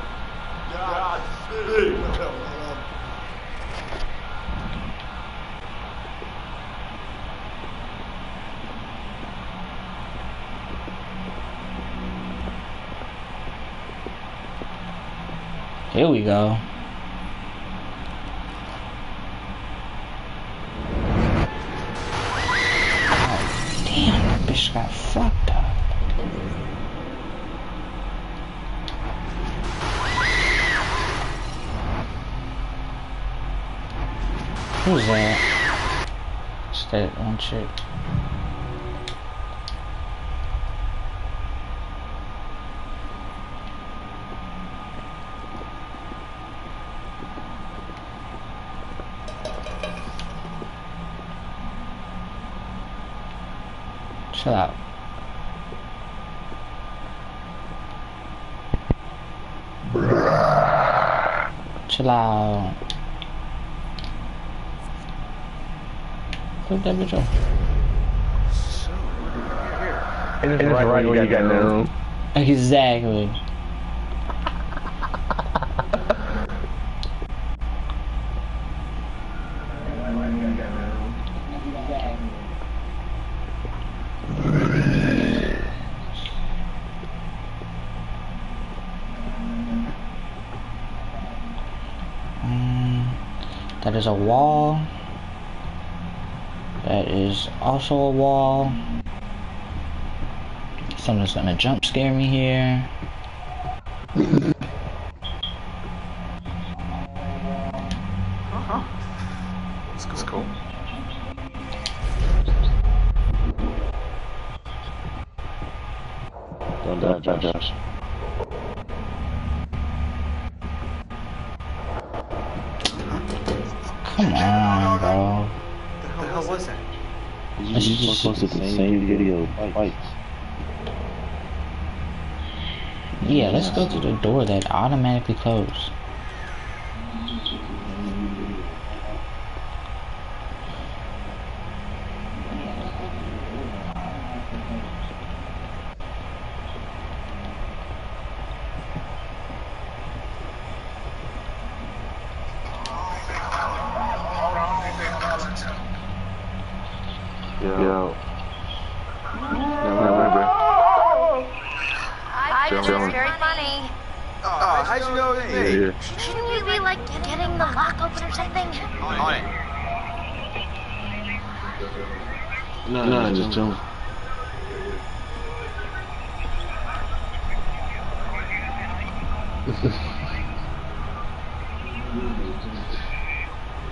God, Here we go. One chick. Chill out. Chill out. Put that bitch on. And it's right, right where you got no. Exactly. Mm, That is a wall. That is also a wall. Someone's gonna jump scare me here. To the door that automatically closed. Yo. No, remember. I Joan. think it's very funny. Oh, how'd you know it was Yeah, me? yeah. Shouldn't you be like getting the lock open or something? On it. No, no, just don't. <laughs>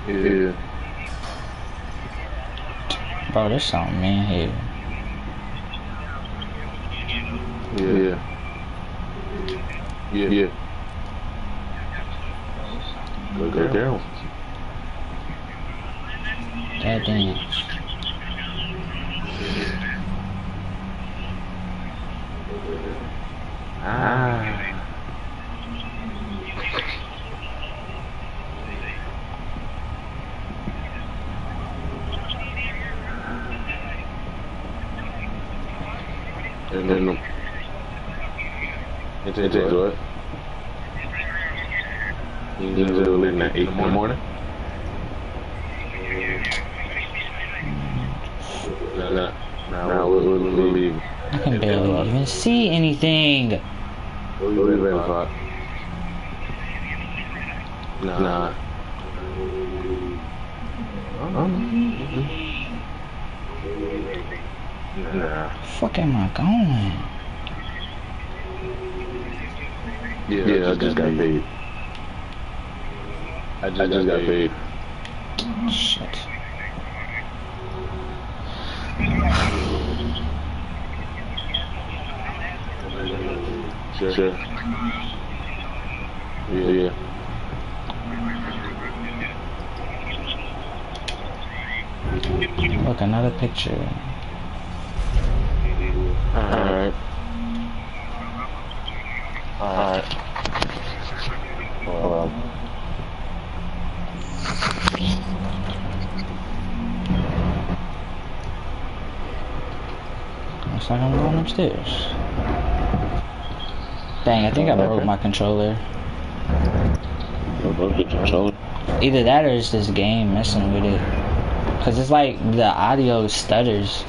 yeah. Bro, there's something in here. Yeah. Yeah. Yeah. Go, go down. That damn. Ah. And then it's it's what? You need to leave at eight in the morning. No, no, no. We'll, we'll, we'll leave. I can barely even see anything. We'll leave at o'clock. Nah. Nah. Nah. Fuck am I going? Yeah, yeah I just got paid. I just, I just got paid. Shit. Sure. sure. Yeah, yeah. Look, another picture. Alright. Alright. Well, Looks like I'm going upstairs. Dang, I think I broke my controller. broke your controller? Either that or it's this game messing with it. Cause it's like the audio stutters.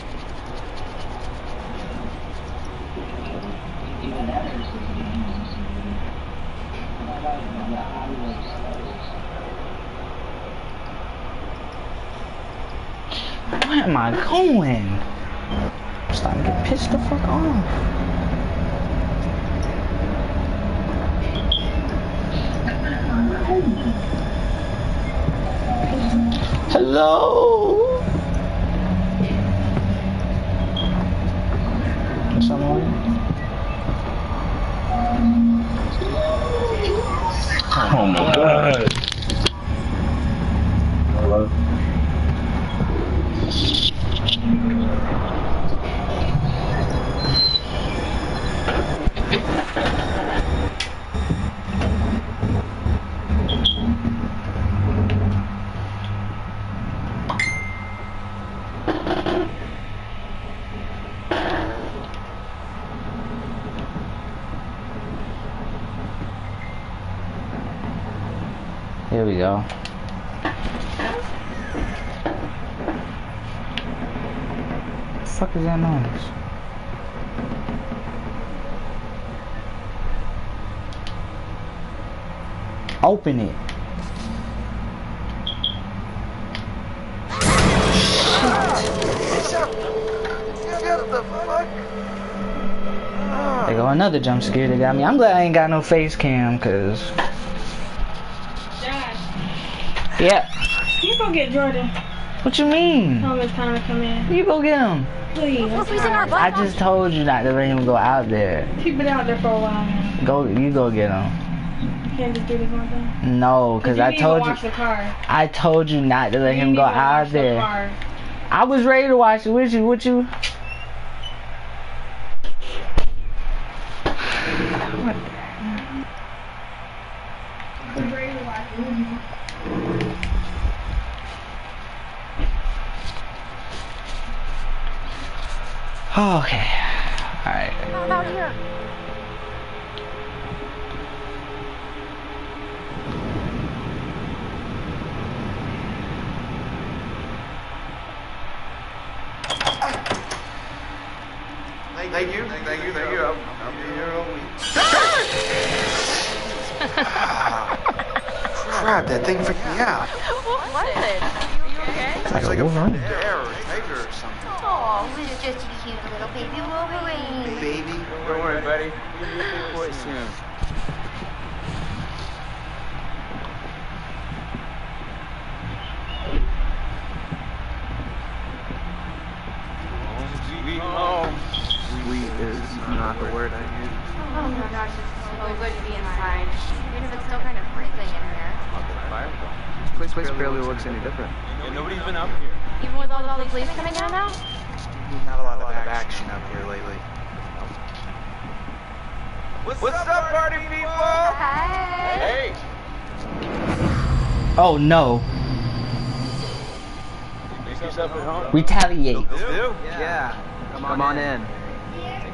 Where am I going? I'm starting to get pissed the fuck off. Hello. Someone. Oh my god. Hello? Here we go. The fuck is that noise? Open it. They go another jump scare that got me. I'm glad I ain't got no face cam, cause yeah. You go get Jordan. What you mean? Tell him it's time to come in. You go get him. Please. Our I just told you not to let him go out there. He's been out there for a while now. Go, you go get him. Can't just do this one thing. No, cause I told you. the car. I told you not to let You him go out the there. car. I was ready to watch it with you. With you. Okay. Alright. How about here? Thank you, thank you, thank you. I'll, I'll be here all week. <laughs> Crap, that thing freaked me out. What was it? Are you okay? It's like a bear or a tiger or something. Oh, this is just a cute little baby Wolverine. Baby. Don't worry, buddy. You'll be a big boy soon. Sweet home. Sweet is not the word I use. Oh my gosh, it's so good to be inside. Even if it's still kind of freezing in here. This place barely looks any different. Yeah, nobody's been up here. Even with all, all the police coming down now? Not a lot of action up here lately. What's, up, party people? Hi. Hey! Oh no. Make yourself at home. Retaliate. Do? Yeah. Come, on in.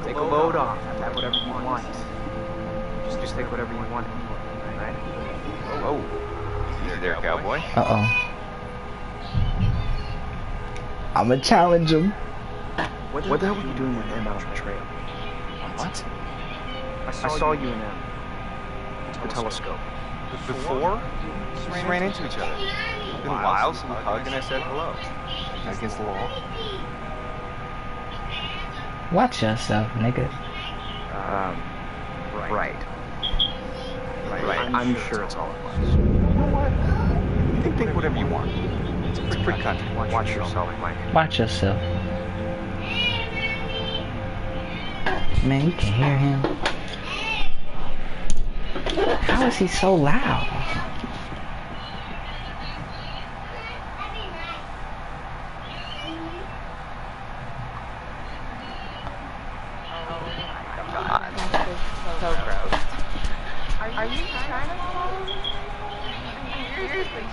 Take, a load off. Have whatever you want. Just, just take whatever you want. Right? Oh. You there, cowboy? Uh oh. I'ma challenge him. What, what the hell were you doing with him out on the trail? What? I saw, I saw you and him. The telescope. Before? Just ran, ran into each other. It's been a while since we hugged and I said hello. Against the law? Watch yourself, nigga. Um, right. Right. right. I'm sure it's all it was. You know what? Think, think whatever you want. It's a free country. Watch yourself, Mike. Watch yourself. Man, you can hear him. How is he so loud? God. So gross. Are, are you trying to follow me? Seriously.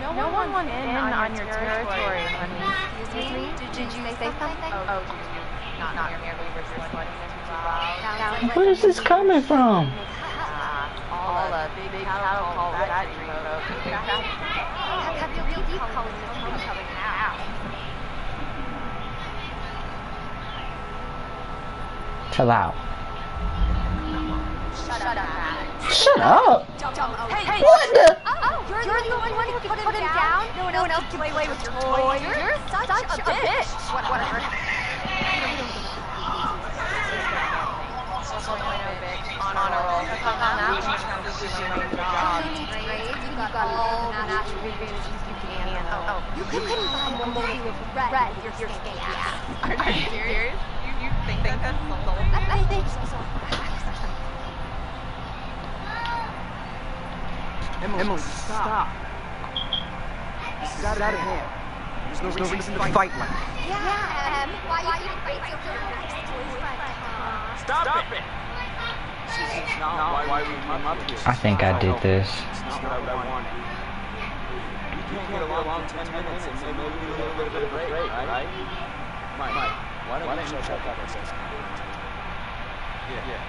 No, no one went in on your territory, honey. Excuse me? Did, did you say something? Oh, did you? Not, not merely were you sweating too loud. Where is this coming from? All a big, big cattle call that dream of. Have you really calling this coming out? Chill out. Shut up. Shut up. Hey, What the? Oh, you're, you're the one who put him down? One, no one else can play with your toys. You're such, a bitch. Whatever. Honor roll. Somehow that transition range grades, you got all the natural advantages you can. Oh, you couldn't find one movie with red with your skin ass. Are you serious? You, you think that's so I think so. Emily, stop. This is out of hand. There's no, reason to fight like that. Yeah, Em, why you keep rates your next? Stop it! This I think I did this. It's not what I wanted. We can't get along 10 minutes and maybe we need a little bit of a break, right? Mike, Mike, why don't you check out this? Yeah. Yeah.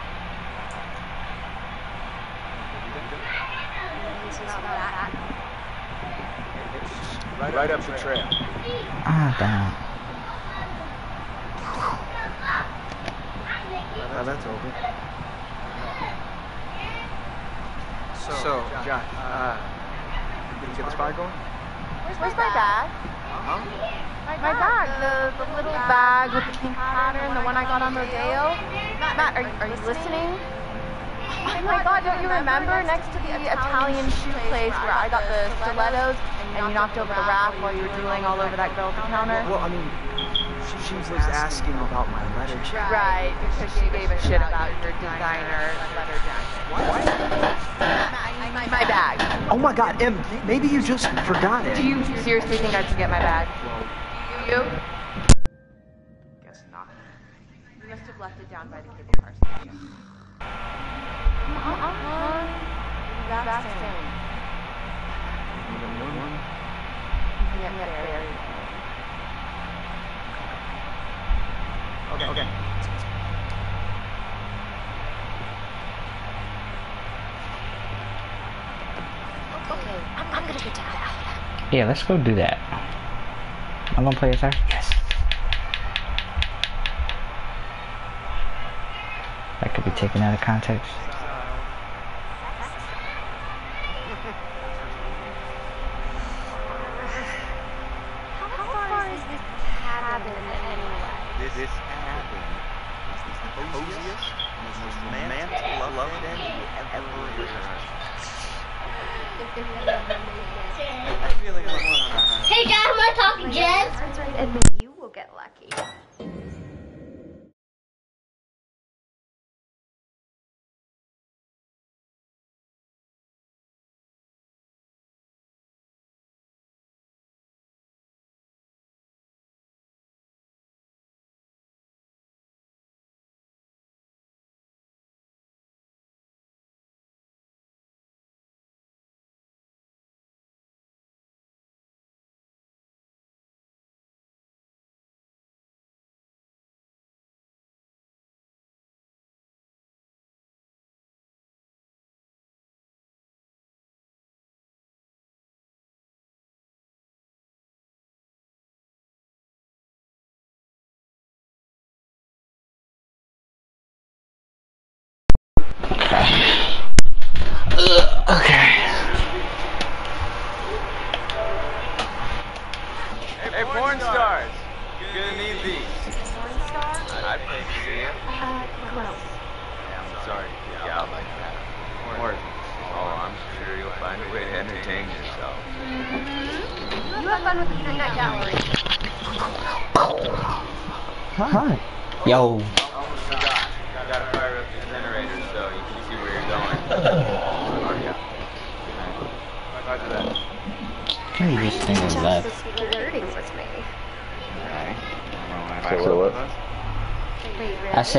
Right, right up the trail. Ah, damn. Now that's over. So, so Jack, uh, you get this fire going? Where's Where's my bag? Uh-huh. My bag, the, the little bag with the pink pattern, the one I got on Rodeo. Matt, are, you- are you listening? Oh my god, don't you remember next to the Italian shoe place where I got the stilettos and you knocked over the rack while you were drooling all over that girl at the counter? Well, I mean, she, she was asking about my letter jacket. Right, because she gave a shit about your designer letter jacket. What? My bag. Oh my god, Em, maybe you just forgot it. Do you seriously think I'd forget my bag? Do you? Guess not. You must have left it down by the cable car station. Uh-uh. That's insane. Yeah, yeah, very. Okay, okay. Okay, I'm, I'm gonna get down. Yeah, let's go do that. I'm gonna play it, sir. Yes. That could be taken out of context.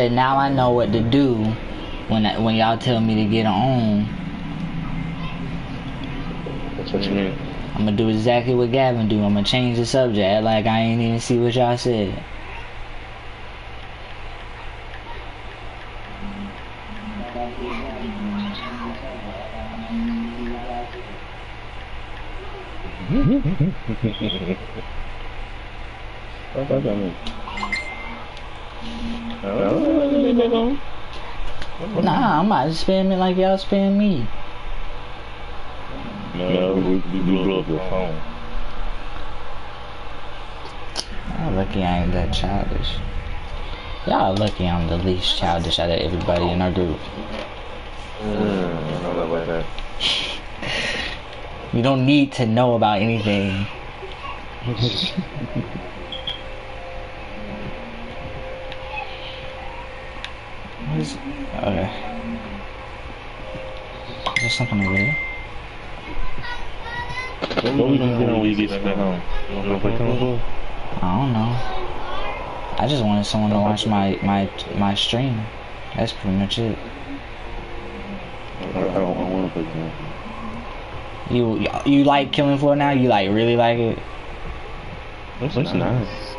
Said now I know what to do when I, when y'all tell me to get on. That's what you mean. I'm gonna do exactly what Gavin do. I'm gonna change the subject like I ain't even see what y'all said. <laughs> What does that mean? Oh, Nah, I'm about to spam it like y'all spam me. No, we, we blew up your phone. Oh, lucky I ain't that childish. Y'all lucky I'm the least childish out of everybody in our group. Mm, I that. <laughs> You don't need to know about anything. <laughs> is okay. Is there something over there? What we gonna do when we get back home? You wanna go play Kung Fu? I don't know. I just wanted someone to watch my my my stream. That's pretty much it. I don't, I wanna play Kung You you like Killing Floor now? You like really like it? That's, that's nice.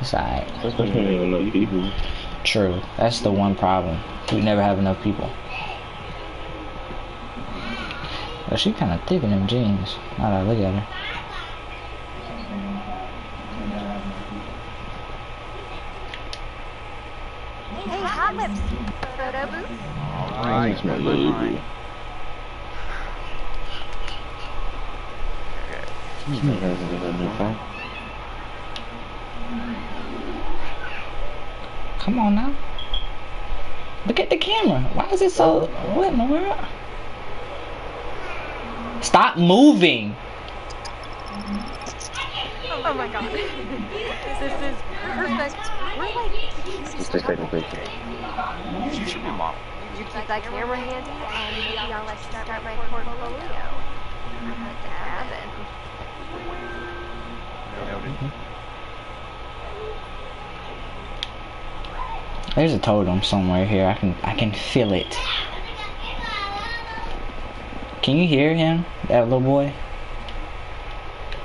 It's alright. Especially when you enough people. True. That's the one problem. We never have enough people. But she kind of thick in them jeans. Now that I look at her. Hey, Hot Lips. Photo booth? I smell good. This man hasn't got a new phone. Come on now. Look at the camera. Why is it so... What in the world? Stop moving. Oh my god. <laughs> this is perfect. We're like Let's just take a picture. She should be mom. You keep that camera handy, and maybe I'll let you start my portfolio. Let that happen. There's a totem somewhere here. I can I can feel it. Can you hear him? That little boy?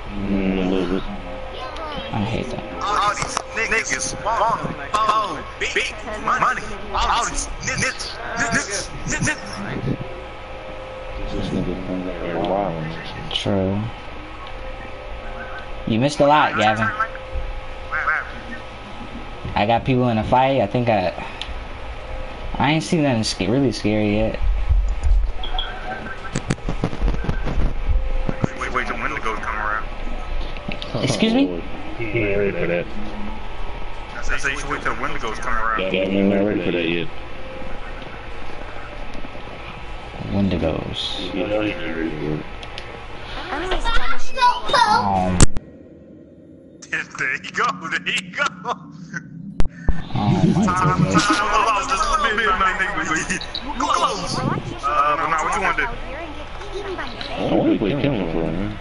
Mm, a little bit. I hate that. All these niggas want big money. All these niggas, niggas, niggas. This nigga comes out here wild. True. You missed a lot, Gavin. I got people in a fight. I think I I ain't seen nothing sca- really scary yet. Wait, wait, the Wendigos come around. Excuse me? He ain't ready for that. I said, so you should wait till the Wendigos come around. Yeah, I'm not ready for that yet. Wendigos. He ain't ready for it. Anyways, <laughs> Thomas, Um, There you go, there you go. Oh my Time, goodness. time, I lost just a little bit, my nigga. You close. Uh, but now what you want to do? I want to play Killing Floor, man.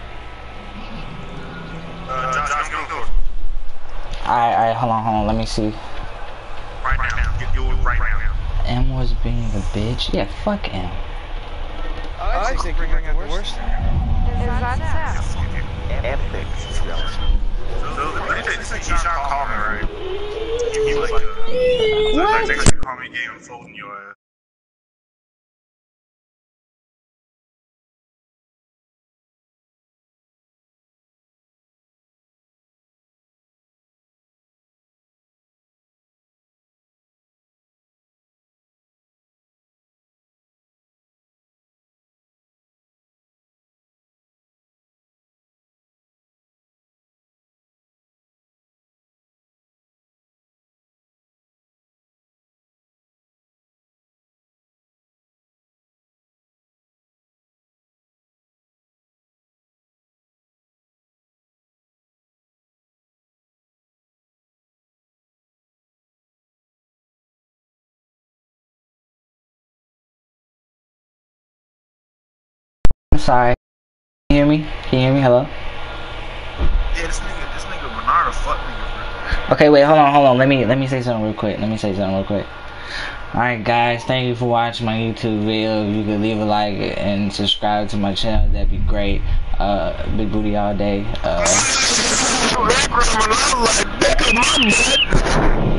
Uh, Josh, Josh, go do it. Alright, alright, hold on, hold on. Let me see. Right now. Get yours right now. Em was being a bitch. Yeah, fuck Em. I think you're bringing out the worst. is that sad? Epic. So, let me tell you, this is Keyshawn Coleman, right? He was like, uh, like next to Coleman game, I'm folding your sorry. Can you hear me? Can you hear me? Hello? Yeah, this nigga, this nigga Bernard a fuck nigga, Okay, wait, hold on, hold on. Let me let me say something real quick. Let me say something real quick. Alright guys, thank you for watching my YouTube video. If you could leave a like and subscribe to my channel, that'd be great. Uh big booty all day. Uh <laughs> bro.